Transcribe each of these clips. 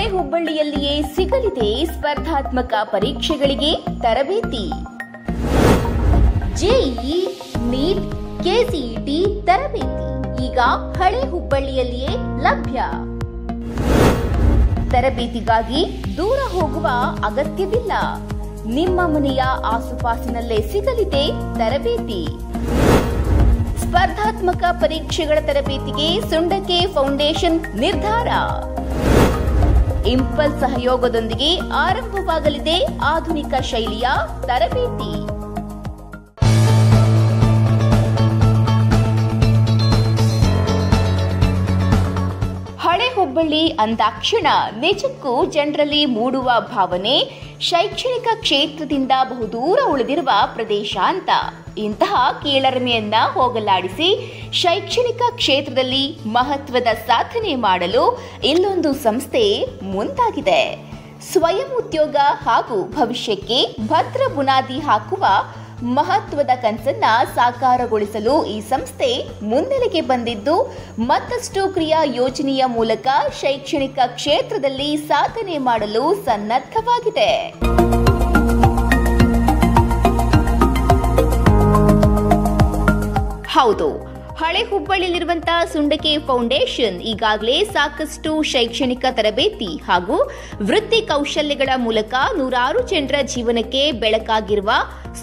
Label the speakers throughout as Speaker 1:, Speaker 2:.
Speaker 1: ಹಳೆ ಹುಬ್ಬಳ್ಳಿಯಲ್ಲಿಯೇ ಸಿಗಲಿದೆ ಸ್ಪರ್ಧಾತ್ಮಕ ಪರೀಕ್ಷೆಗಳಿಗೆ ತರಬೇತಿ. ಜೆಇ ನೀಟ್, ಕೆಸಿಇಟಿ ತರಬೇತಿ. ಈಗ ಹಳೆ ಹುಬ್ಬಳ್ಳಿಯಲ್ಲಿಯೇ ಲಭ್ಯ. ತರಬೇತಿಗಾಗಿ ದೂರ ಹೋಗುವ ಅಗತ್ಯವಿಲ್ಲ. ನಿಮ್ಮ ಮನೆಯ ಆಸುಪಾಸಿನಲ್ಲೇ ಸಿಗಲಿದೆ ತರಬೇತಿ. ಸ್ಪರ್ಧಾತ್ಮಕ ಪರೀಕ್ಷೆಗಳ ತರಬೇತಿಗೆ ಸುಂಡಕೆ ಫೌಂಡೇಶನ್ ನಿರ್ಧಾರ. ಇಂಪಲ್ ಸಹಯೋಗದೊಂದಿಗೆ ಆರಂಭವಾಗಲಿದೆ ಆಧುನಿಕ ಶೈಲಿಯ ತರಬೇತಿ. ಹಳೆ ಹುಬ್ಬಳ್ಳಿ ಅಂದಾಕ್ಷಣ ನಿಜಕ್ಕೂ ಜನರಲ್ಲಿ ಮೂಡುವ ಭಾವನೆ ಶೈಕ್ಷಣಿಕ ಕ್ಷೇತ್ರದಿಂದ ಬಹುದೂರ ಉಳಿದಿರುವ ಪ್ರದೇಶ ಅಂತ. ಇಂತಹ ಕೀಳರಿಮೆಯನ್ನ ಹೋಗಲಾಡಿಸಿ ಶೈಕ್ಷಣಿಕ ಕ್ಷೇತ್ರದಲ್ಲಿ ಮಹತ್ವದ ಸಾಧನೆ ಮಾಡಲು ಇಲ್ಲೊಂದು ಸಂಸ್ಥೆ ಮುಂದಾಗಿದೆ. ಸ್ವಯಂ ಉದ್ಯೋಗ ಹಾಗೂ ಭವಿಷ್ಯಕ್ಕೆ ಭದ್ರ ಬುನಾದಿ ಹಾಕುವ ಮಹತ್ವದ ಕನಸನ್ನ ಸಾಕಾರಗೊಳಿಸಲು ಈ ಸಂಸ್ಥೆ ಮುನ್ನೆಲೆಗೆ ಬಂದಿದ್ದು, ಮತ್ತಷ್ಟು ಕ್ರಿಯಾ ಯೋಜನೆಯ ಮೂಲಕ ಶೈಕ್ಷಣಿಕ ಕ್ಷೇತ್ರದಲ್ಲಿ ಸಾಧನೆ ಮಾಡಲು ಸನ್ನದ್ಧವಾಗಿದೆ. ಹೌದು. ಹಳೆ ಹುಬ್ಬಳ್ಳಿಯಲ್ಲಿರುವಂತಹ ಸುಂಡಕೆ ಫೌಂಡೇಶನ್ ಈಗಾಗಲೇ ಸಾಕಷ್ಟು ಶೈಕ್ಷಣಿಕ ತರಬೇತಿ ಹಾಗೂ ವೃತ್ತಿ ಕೌಶಲ್ಯಗಳ ಮೂಲಕ ನೂರಾರು ಜನರ ಜೀವನಕ್ಕೆ ಬೆಳಕಾಗಿರುವ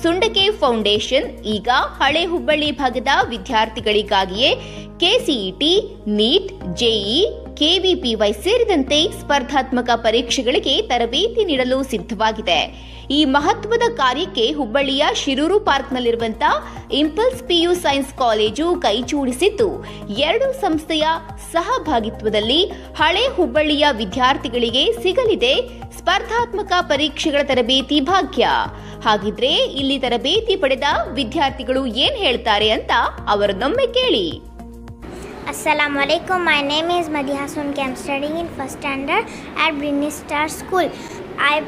Speaker 1: ಸುಂಡಕೆ ಫೌಂಡೇಶನ್ ಈಗ ಹಳೆ ಹುಬ್ಬಳ್ಳಿ ಭಾಗದ ವಿದ್ಯಾರ್ಥಿಗಳಿಗಾಗಿಯೇ ಕೆಸಿಇಟಿ, ನೀಟ್, ಜೆಇ ಕೆವಿಪಿವೈ ಸೇರಿದಂತೆ ಸ್ಪರ್ಧಾತ್ಮಕ ಪರೀಕ್ಷೆಗಳಿಗೆ ತರಬೇತಿ ನೀಡಲು ಸಿದ್ಧವಾಗಿದೆ. ಈ ಮಹತ್ವದ ಕಾರ್ಯಕ್ಕೆ ಹುಬ್ಬಳ್ಳಿಯ ಶಿರೂರು ಪಾರ್ಕ್ನಲ್ಲಿರುವಂತಹ ಇಂಪಲ್ಸ್ ಪಿಯು ಸೈನ್ಸ್ ಕಾಲೇಜು ಕೈಚೂಡಿಸಿದ್ದು ಎರಡು ಸಂಸ್ಥೆಯ ಸಹಭಾಗಿತ್ವದಲ್ಲಿ ಹಳೆ ಹುಬ್ಬಳ್ಳಿಯ ವಿದ್ಯಾರ್ಥಿಗಳಿಗೆ ಸಿಗಲಿದೆ ಸ್ಪರ್ಧಾತ್ಮಕ ಪರೀಕ್ಷೆಗಳ ತರಬೇತಿ ಭಾಗ್ಯ. ಹಾಗಿದ್ರೆ ಇಲ್ಲಿ ತರಬೇತಿ ಪಡೆದ ವಿದ್ಯಾರ್ಥಿಗಳು ಏನ್ ಹೇಳ್ತಾರೆ ಅಂತ ಅವರನ್ನೊಮ್ಮೆ ಕೇಳಿ.
Speaker 2: Assalamu alaikum. My name is Madiha Sunke. I'm studying in first standard at Brini Star School. I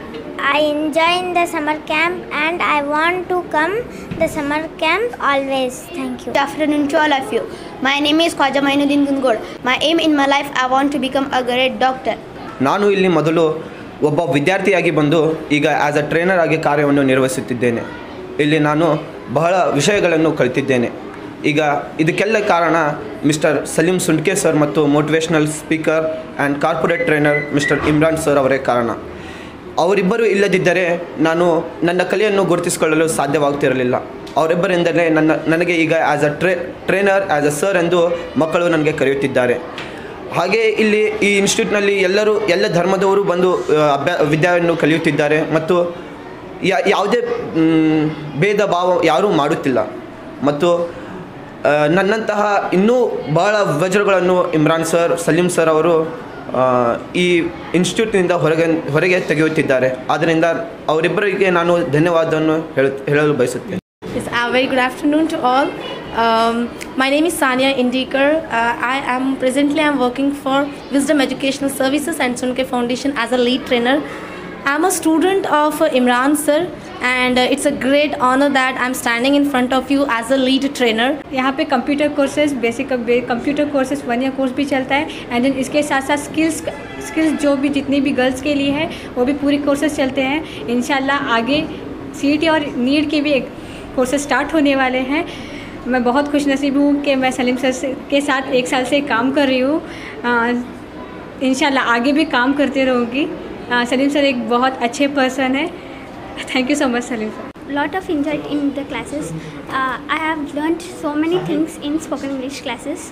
Speaker 2: I enjoy in the summer camp and I want to come the summer camp always. Thank you.
Speaker 3: Good afternoon to all of you. My name is Khwaja Mainuddin Gungod. My aim in my life, I want to become a great doctor.
Speaker 4: ನಾನು ಇಲ್ಲಿ ಮೊದಲು ಒಬ್ಬ ವಿದ್ಯಾರ್ಥಿಯಾಗಿ ಬಂದು ಈಗ as ಅ trainer ಆಗಿ ಕಾರ್ಯವನ್ನು ನಿರ್ವಹಿಸುತ್ತಿದ್ದೇನೆ ಇಲ್ಲಿ ನಾನು ಬಹಳ ವಿಷಯಗಳನ್ನು ಕಲಿತಿದ್ದೇನೆ ಈಗ ಇದಕ್ಕೆಲ್ಲ ಕಾರಣ ಮಿಸ್ಟರ್ ಸಲೀಂ ಸುಂಡ್ಕೆ ಸರ್ ಮತ್ತು motivational speaker and corporate trainer mister Imran sir ಅವರೇ ಕಾರಣ. ಅವರಿಬ್ಬರು ಇಲ್ಲದಿದ್ದರೆ ನಾನು ನನ್ನ ಕಲೆಯನ್ನು ಗುರುತಿಸಿಕೊಳ್ಳಲು ಸಾಧ್ಯವಾಗುತ್ತಿರಲಿಲ್ಲ ಅವರಿಬ್ಬರೆಂದರೆ ನನ್ನ, ನನಗೆ ಈಗ as a tre trainer as a sir ಎಂದು ಮಕ್ಕಳು ನನಗೆ ಕರೆಯುತ್ತಿದ್ದಾರೆ. ಹಾಗೆ ಇಲ್ಲಿ ಈ ಇನ್ಸ್ಟಿಟ್ಯೂಟ್ನಲ್ಲಿ ಎಲ್ಲರೂ, ಎಲ್ಲ ಧರ್ಮದವರು ಬಂದು ಅಭ್ಯಾ, ವಿದ್ಯೆಯನ್ನು ಕಲಿಯುತ್ತಿದ್ದಾರೆ ಮತ್ತು ಯಾವುದೇ ಭೇದ ಭಾವ ಯಾರೂ ಮಾಡುತ್ತಿಲ್ಲ. ಮತ್ತು ನನ್ನಂತಹ ಇನ್ನೂ ಬಹಳ ವಜ್ರಗಳನ್ನು ಇಮ್ರಾನ್ ಸರ್, ಸಲೀಂ ಸರ್ ಅವರು ಈ ಇನ್ಸ್ಟಿಟ್ಯೂಟ್ನಿಂದ ಹೊರಗೆ ಹೊರಗೆ ತೆಗೆಯುತ್ತಿದ್ದಾರೆ. ಆದ್ದರಿಂದ ಅವರಿಬ್ಬರಿಗೆ ನಾನು ಧನ್ಯವಾದವನ್ನು ಹೇಳು, ಹೇಳಲು ಬಯಸುತ್ತೇನೆ.
Speaker 5: Very good very good all my name is Sania Indikar I am presently I am working for Wisdom Educational Services and Educational Foundation and Sunke lead trainer I lead a student of Imran of and uh, it's a great honor that I'm standing in front of you as a lead trainer.
Speaker 6: यहाँ पे computer courses basic computer courses one year course भी चलता है। And then इसके साथ साथ skills skills जो भी जितनी भी गर्ल्स के लिए है वो भी पूरी कोर्सेज चलते हैं। इनशाला आगे सी और नीट के भी कोर्सेज स्टार्ट होने वाले हैं। मैं बहुत खुश नसीब हूँ कि मैं सलीम सर के साथ एक साल से काम कर रही हूँ। इन आगे भी काम करते रहूँगी। सलीम सर एक बहुत अच्छे पर्सन है। Thank you so much, Salim sir.
Speaker 2: Lot of enjoyed in the classes. Uh, I have learned so many things in spoken English classes.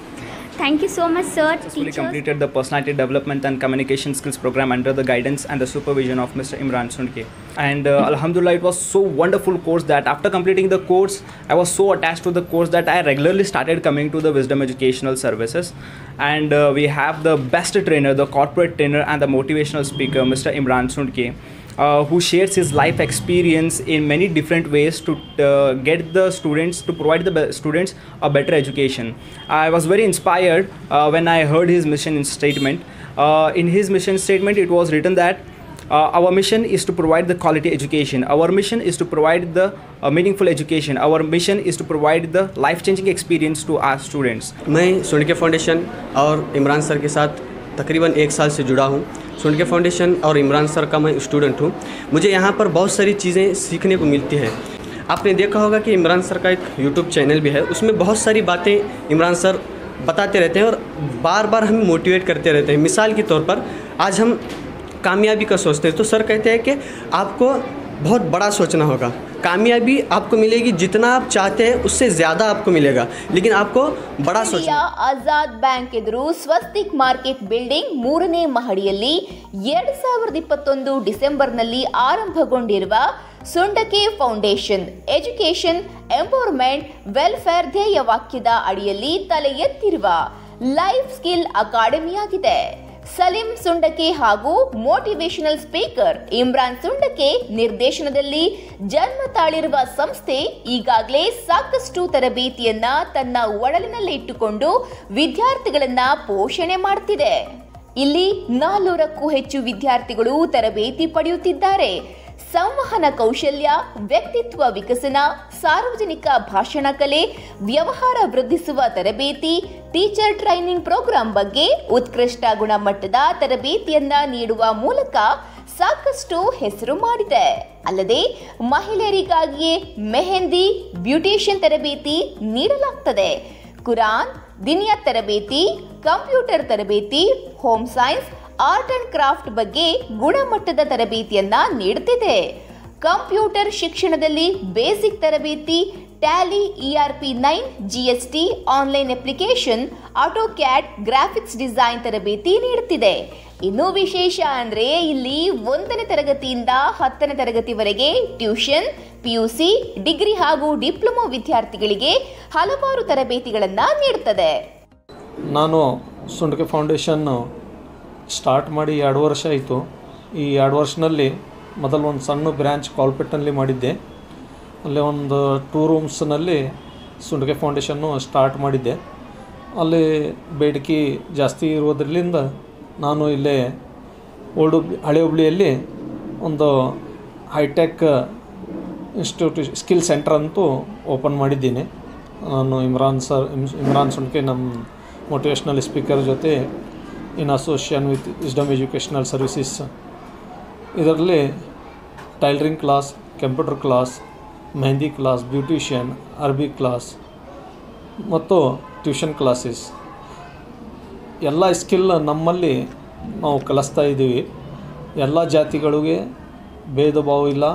Speaker 2: Thank you so much, sir.
Speaker 7: Successfully completed the personality development and communication skills program under the guidance and the supervision of Mr. Imran Sundke. And uh, Alhamdulillah, it was so wonderful course that after completing the course, I was so attached to the course that I regularly started coming to the Wisdom Educational Services. And uh, we have the best trainer, the corporate trainer, and the motivational speaker, Mr. Imran Sundke. Uh, who shares his life experience in many different ways to uh, get the students to provide the be- students a better education. I was very inspired uh, when I heard his mission statement. Uh, in his mission statement, it was written that uh, our mission is to provide the quality education. Our mission is to provide the uh, meaningful education. Our mission is to provide the life-changing experience to our students.
Speaker 8: मैं सुनके foundation और Imran sir के साथ तकरीबन एक साल से जुड़ा हूँ सुंडके फाउंडेशन और इमरान सर का मैं स्टूडेंट हूँ। मुझे यहाँ पर बहुत सारी चीज़ें सीखने को मिलती हैं। आपने देखा होगा कि इमरान सर का एक यूट्यूब चैनल भी है। उसमें बहुत सारी बातें इमरान सर बताते रहते हैं और बार बार हमें मोटिवेट करते रहते हैं। मिसाल के तौर पर, आज हम कामयाबी का सोचते हैं। तो सर कहते हैं कि आपको बहुत बड़ा सोचना होगा। कामयाबी आपको मिलेगी जितना आप चाहते हैं उससे ज़्यादा आपको मिलेगा लेकिन आपको बड़ा
Speaker 1: ಇಲ್ಲಿಯ
Speaker 8: सोचना
Speaker 1: ಆಜಾದ್ ಬ್ಯಾಂಕ್ ಎದುರು ಸ್ವಸ್ತಿಕ್ ಮಾರ್ಕೆಟ್ ಬಿಲ್ಡಿಂಗ್ ಮೂರನೇ ಮಹಡಿಯಲ್ಲಿ ಎರಡ್ ಸಾವಿರದ ಇಪ್ಪತ್ತೊಂದು ಡಿಸೆಂಬರ್ನಲ್ಲಿ ಆರಂಭಗೊಂಡಿರುವ Sundke foundation education empowerment welfare ಧ್ಯೇಯ ವಾಕ್ಯದ ಅಡಿಯಲ್ಲಿ ತಲೆ ಎತ್ತಿರುವ ಲೈಫ್ ಸ್ಕಿಲ್ ಅಕಾಡೆಮಿಯಾಗಿದೆ ಸಲೀಂ ಸುಂಡಕೆ ಹಾಗೂ ಮೋಟಿವೇಶನಲ್ ಸ್ಪೀಕರ್ ಇಮ್ರಾನ್ ಸುಂಡಕೆ ನಿರ್ದೇಶನದಲ್ಲಿ ಜನ್ಮ ತಾಳಿರುವ ಸಂಸ್ಥೆ ಈಗಾಗಲೇ ಸಾಕಷ್ಟು ತರಬೇತಿಯನ್ನ ತನ್ನ ಒಡಲಿನಲ್ಲಿ ಇಟ್ಟುಕೊಂಡು ವಿದ್ಯಾರ್ಥಿಗಳನ್ನ ಪೋಷಣೆ ಮಾಡ್ತಿದೆ. ಇಲ್ಲಿ ನಾಲ್ನೂರಕ್ಕೂ ಹೆಚ್ಚು ವಿದ್ಯಾರ್ಥಿಗಳು ತರಬೇತಿ ಪಡೆಯುತ್ತಿದ್ದಾರೆ. ಸಂವಹನ ಕೌಶಲ್ಯ, ವ್ಯಕ್ತಿತ್ವ ವಿಕಸನ, ಸಾರ್ವಜನಿಕ ಭಾಷಣ ಕಲೆ, ವ್ಯವಹಾರ ವೃದ್ಧಿಸುವ ತರಬೇತಿ, ಟೀಚರ್ ಟ್ರೈನಿಂಗ್ ಪ್ರೋಗ್ರಾಂ ಬಗ್ಗೆ ಉತ್ಕೃಷ್ಟ ಗುಣಮಟ್ಟದ ತರಬೇತಿಯನ್ನ ನೀಡುವ ಮೂಲಕ ಸಾಕಷ್ಟು ಹೆಸರು ಮಾಡಿದೆ. ಅಲ್ಲದೆ, ಮಹಿಳೆಯರಿಗಾಗಿಯೇ ಮೆಹಂದಿ, ಬ್ಯೂಟಿಷಿಯನ್ ತರಬೇತಿ ನೀಡಲಾಗ್ತದೆ. ಕುರಾನ್, ದಿನಿಯ ತರಬೇತಿ, ಕಂಪ್ಯೂಟರ್ ತರಬೇತಿ, home science art and craft ಬಗ್ಗೆ ಗುಣಮಟ್ಟದ ತರಬೇತಿಯನ್ನ ನೀಡುತ್ತಿದೆ. ಕಂಪ್ಯೂಟರ್ ಶಿಕ್ಷಣದಲ್ಲಿ ಬೇಸಿಕ್ ತರಬೇತಿ, Tally ERP nine GST online application AutoCAD graphics design ತರಬೇತಿ ನೀಡುತ್ತಿದೆ. ಇನ್ನು ವಿಶೇಷ ಅಂದ್ರೆ ಇಲ್ಲಿ ಒಂದನೇ ತರಗತಿಯಿಂದ ಹತ್ತನೇ ತರಗತಿವರೆಗೆ ಟ್ಯೂಷನ್ ಪಿಯುಸಿ ಡಿಗ್ರಿ ಹಾಗೂ ಡಿಪ್ಲೊಮಾ ವಿದ್ಯಾರ್ಥಿಗಳಿಗೆ ಹಲವಾರು ತರಬೇತಿಗಳನ್ನು ನೀಡುತ್ತದೆ.
Speaker 9: ನಾನು ಸುಂಡಕೆ ಫೌಂಡೇಶನ್ನು ಸ್ಟಾರ್ಟ್ ಮಾಡಿ ಎರಡು ವರ್ಷ ಆಯಿತು. ಈ ಎರಡು ವರ್ಷದಲ್ಲಿ ಮೊದಲು ಒಂದು ಸಣ್ಣ ಬ್ರ್ಯಾಂಚ್ ಕಾಲ್ಪೆಟ್ಟಲ್ಲಿ ಮಾಡಿದ್ದೆ. ಅಲ್ಲಿ ಒಂದು ಟೂ ರೂಮ್ಸ್ನಲ್ಲಿ ಸುಂಡಿಗೆ ಫೌಂಡೇಶನ್ನು ಸ್ಟಾರ್ಟ್ ಮಾಡಿದ್ದೆ. ಅಲ್ಲಿ ಬೇಡಿಕೆ ಜಾಸ್ತಿ ಇರೋದ್ರಿಂದ ನಾನು ಇಲ್ಲೇ ಓಲ್ಡ್ ಹುಬ್ಳಿ ಹಳೆ ಹುಬ್ಳಿಯಲ್ಲಿ ಒಂದು high tech institute skill centre ಅಂತೂ ಓಪನ್ ಮಾಡಿದ್ದೀನಿ. ನಾನು ಇಮ್ರಾನ್ ಸರ್ ಇಮ್- ಇಮ್ರಾನ್ ಸುಂಡ್ಕೆ ನಮ್ಮ ಮೋಟಿವೇಶ್ನಲ್ ಸ್ಪೀಕರ್ ಜೊತೆ in association with Wisdom Educational Services ಇದರಲ್ಲಿ tailoring class computer class mehendi class beautician Arbi class ಮತ್ತು ಟ್ಯೂಷನ್ ಕ್ಲಾಸಸ್ ಎಲ್ಲ ಸ್ಕಿಲ್ ನಮ್ಮಲ್ಲಿ ನಾವು ಕಲಿಸ್ತಾ ಇದ್ದೀವಿ. ಎಲ್ಲ ಜಾತಿಗಳಿಗೆ ಭೇದ ಭಾವ ಇಲ್ಲ.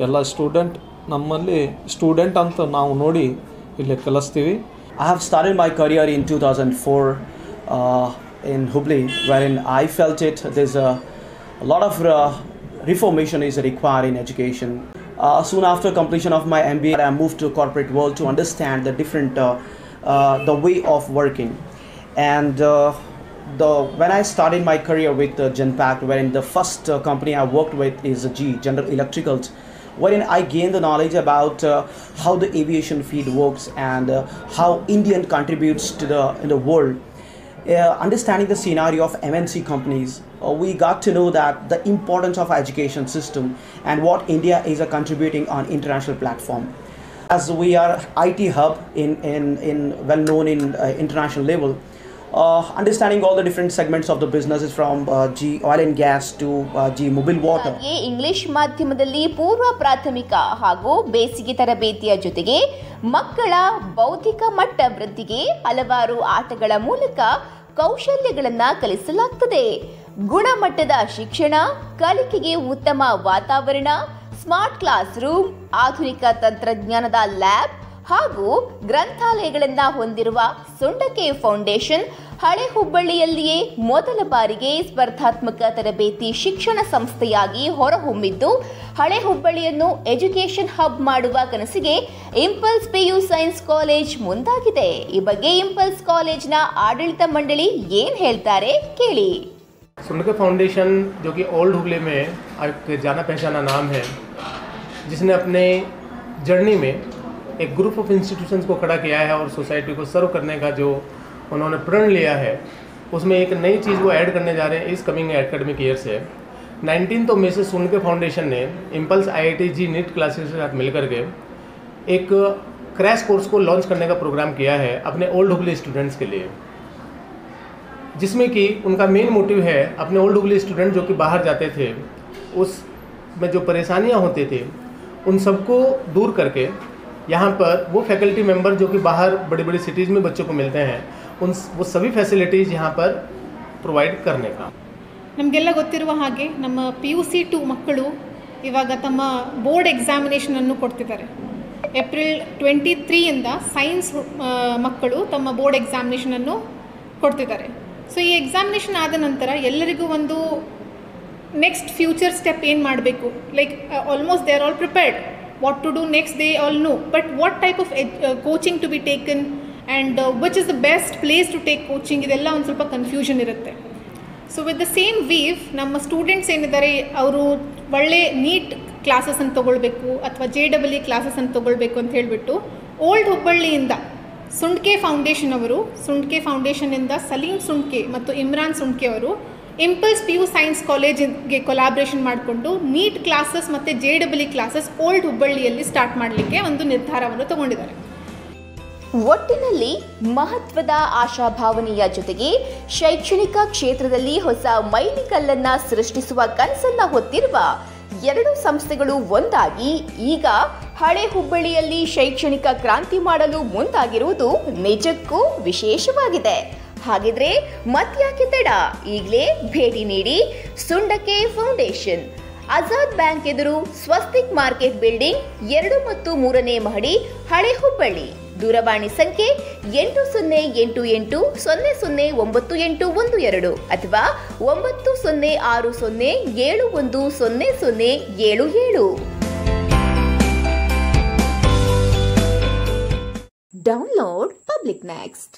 Speaker 9: ಎಲ್ಲ ಸ್ಟೂಡೆಂಟ್ ನಮ್ಮಲ್ಲಿ ಸ್ಟೂಡೆಂಟ್ ಅಂತ ನಾವು ನೋಡಿ ಇಲ್ಲಿ ಕಲಿಸ್ತೀವಿ.
Speaker 10: I have started my career in 2004 uh, in Hubli, wherein I felt it. There's a, a lot of uh, reformation is required in education. Uh, soon after completion of my MBA, I moved to corporate world to understand the different uh, uh, the way of working, and uh, the when I started my career with uh, Genpact, wherein the first company I worked with is G General Electricals wherein I gained the knowledge about uh, how the aviation field works and uh, how Indian contributes to the in the world. Uh, understanding the scenario of MNC companies, uh, we got to know that the importance of education system and what India is uh, contributing on international platform. As we are IT hub in in, in well known in uh, international level, the different segments of the businesses from uh, G oil and gas uh, G mobile water.
Speaker 1: ಹಾಗೆ English ಮಾಧ್ಯಮದಲ್ಲಿ ಪೂರ್ವ ಪ್ರಾಥಮಿಕ ಹಾಗೂ ಬೇಸಿಗೆ ತರಬೇತಿಯ ಜೊತೆಗೆ ಮಕ್ಕಳ ಬೌದ್ಧಿಕ ಮಟ್ಟ ವೃದ್ಧಿಗೆ ಹಲವಾರು ಆಟಗಳ ಮೂಲಕ ಕೌಶಲ್ಯಗಳನ್ನು ಕಲಿಸಲಾಗ್ತದೆ ಗುಣಮಟ್ಟದ ಶಿಕ್ಷಣ ಕಲಿಕೆಗೆ ಉತ್ತಮ ವಾತಾವರಣ ಸ್ಮಾರ್ಟ್ ಕ್ಲಾಸ್ ರೂಮ್ ಆಧುನಿಕ ತಂತ್ರಜ್ಞಾನದ ಲ್ಯಾಬ್ ಹಾಗೂ ಗ್ರಂಥಾಲಯಗಳನ್ನ ಹೊಂದಿರುವ ಸುಂಡಕೆ ಫೌಂಡೇಶನ್ ಹಳೆ ಹುಬ್ಬಳ್ಳಿಯಲ್ಲಿಯೇ ಮೊದಲ ಬಾರಿಗೆ ಸ್ಪರ್ಧಾತ್ಮಕ ತರಬೇತಿ ಶಿಕ್ಷಣ ಸಂಸ್ಥೆಯಾಗಿ ಹೊರಹೊಮ್ಮಿದ್ದು ಹಳೆ ಹುಬ್ಬಳ್ಳಿಯನ್ನು ಎಜುಕೇಷನ್ ಹಬ್ ಮಾಡುವ ಕನಸಿಗೆ ಇಂಪಲ್ಸ್ ಪಿಯು ಸೈನ್ಸ್ ಕಾಲೇಜ್ ಮುಂದಾಗಿದೆ ಈ ಬಗ್ಗೆ ಇಂಪಲ್ಸ್ ಕಾಲೇಜ್ನ ಆಡಳಿತ ಮಂಡಳಿ ಏನ್ ಹೇಳ್ತಾರೆ ಕೇಳಿ
Speaker 11: सुंडके फाउंडेशन जो कि ओल्ड हुगली में एक जाना पहचाना नाम है जिसने अपने जर्नी में एक ग्रुप ऑफ़ इंस्टीट्यूशंस को खड़ा किया है और सोसाइटी को सर्व करने का जो उन्होंने प्रण लिया है, उसमें एक नई चीज़ वो ऐड करने जा रहे हैं इस कमिंग एकेडमिक ईयर से। नाइनटीन तो में से सुनके फाउंडेशन ने Impulse I I T JEE NEET classes के साथ मिलकर के एक क्रैश कोर्स को लॉन्च करने का प्रोग्राम किया है अपने ओल्ड हुगली स्टूडेंट्स के लिए। जिसमें कि उनका मेन मोटिव है अपने ओल्ड हुबली स्टूडेंट जो कि बाहर जाते थे, उस में जो परेशानियाँ होती थी, उन सबको दूर करके यहाँ पर वो फैकल्टी मेंबर जो कि बाहर बड़ी बड़ी सिटीज़ में बच्चों को मिलते हैं उन वो सभी फैसिलिटीज़ यहाँ पर प्रोवाइड करने का
Speaker 12: ನಮಗೆಲ್ಲ ಗೊತ್ತಿರುವ ಹಾಗೆ ನಮ್ಮ ಪಿ ಯು ಸಿ ಟು ಮಕ್ಕಳು ಇವಾಗ ತಮ್ಮ ಬೋರ್ಡ್ ಎಕ್ಸಾಮಿನೇಷನನ್ನು ಕೊಡ್ತಿದ್ದಾರೆ ಏಪ್ರಿಲ್ ಟ್ವೆಂಟಿ ತ್ರೀಯಿಂದ ಸೈನ್ಸ್ ಮಕ್ಕಳು ತಮ್ಮ ಬೋರ್ಡ್ ಎಕ್ಸಾಮಿನೇಷನನ್ನು ಕೊಡ್ತಿದ್ದಾರೆ ಸೊ ಈ ಎಕ್ಸಾಮಿನೇಷನ್ ಆದ ನಂತರ ಎಲ್ಲರಿಗೂ ಒಂದು ನೆಕ್ಸ್ಟ್ ಫ್ಯೂಚರ್ ಸ್ಟೆಪ್ ಏನು ಮಾಡಬೇಕು like almost they are all prepared what to do next they all know but what type of coaching to be taken and which is the best place to take coaching ಇದೆಲ್ಲ ಒಂದು ಸ್ವಲ್ಪ confusion ಇರುತ್ತೆ. So with the same view ನಮ್ಮ students ಏನಿದ್ದಾರೆ, ಅವರು ಒಳ್ಳೆ NEET ಕ್ಲಾಸಸನ್ನು ತೊಗೊಳ್ಬೇಕು ಅಥವಾ ಜೆ ಡಬಲ್ ಇ ಕ್ಲಾಸಸನ್ನು ತೊಗೊಳ್ಬೇಕು ಅಂತ ಹೇಳಿಬಿಟ್ಟು ಓಲ್ಡ್ ಹುಬ್ಬಳ್ಳಿಯಿಂದ ಸುಂಡ್ಕೆ ಫೌಂಡೇಶನ್ ಅವರು ಸುಂಡ್ಕೆ ಫೌಂಡೇಶನ್ನಿಂದ ಸಲೀಂ ಸುಂಡ್ಕೆ ಮತ್ತು ಇಮ್ರಾನ್ ಸುಂಡ್ಕೆ ಅವರು ಇಂಪಲ್ಸ್ ಪಿ ಯು ಸೈನ್ಸ್ ಕಾಲೇಜಿಗೆ ಕೊಲಾಬ್ರೇಷನ್ ಮಾಡಿಕೊಂಡು ನೀಟ್ ಕ್ಲಾಸಸ್ ಮತ್ತು ಜೆ ಡಬಲ್ ಕ್ಲಾಸಸ್ ಓಲ್ಡ್ ಹುಬ್ಬಳ್ಳಿಯಲ್ಲಿ ಸ್ಟಾರ್ಟ್ ಮಾಡಲಿಕ್ಕೆ ಒಂದು ನಿರ್ಧಾರವನ್ನು ತಗೊಂಡಿದ್ದಾರೆ.
Speaker 1: ಒಟ್ಟಿನಲ್ಲಿ ಮಹತ್ವದ ಆಶಾಭಾವನೆಯ ಜೊತೆಗೆ ಶೈಕ್ಷಣಿಕ ಕ್ಷೇತ್ರದಲ್ಲಿ ಹೊಸ ಮೈಲಿಗಲ್ಲನ್ನ ಸೃಷ್ಟಿಸುವ ಕನಸನ್ನು ಹೊತ್ತಿರುವ ಎರಡು ಸಂಸ್ಥೆಗಳು ಒಂದಾಗಿ ಈಗ ಹಳೆ ಹುಬ್ಬಳ್ಳಿಯಲ್ಲಿ ಶೈಕ್ಷಣಿಕ ಕ್ರಾಂತಿ ಮಾಡಲು ಮುಂದಾಗಿರುವುದು ನಿಜಕ್ಕೂ ವಿಶೇಷವಾಗಿದೆ. ಹಾಗಿದ್ರೆ ಮತ್ಯಾಕೆ ತಡ? ಈಗಲೇ ಭೇಟಿ ನೀಡಿ ಸುಂಡಕೆ ಫೌಂಡೇಶನ್. ಆಜಾದ್ ಬ್ಯಾಂಕ್ ಎದುರು ಸ್ವಸ್ತಿಕ್ ಮಾರ್ಕೆಟ್ ಬಿಲ್ಡಿಂಗ್ ಎರಡು ಮತ್ತು ಮೂರನೇ ಮಹಡಿ ಹಳೆ ಹುಬ್ಬಳ್ಳಿ ದೂರವಾಣಿ ಸಂಖ್ಯೆ ಎಂಟು ಸೊನ್ನೆ ಎಂಟು ಎಂಟು ಸೊನ್ನೆ ಸೊನ್ನೆ ಒಂಬತ್ತು ಎಂಟು ಒಂದು ಎರಡು ಅಥವಾ ಒಂಬತ್ತು ಸೊನ್ನೆ ಆರು ಸೊನ್ನೆ ಏಳು ಒಂದು ಸೊನ್ನೆ ಸೊನ್ನೆ ಏಳು ಏಳು. Download public next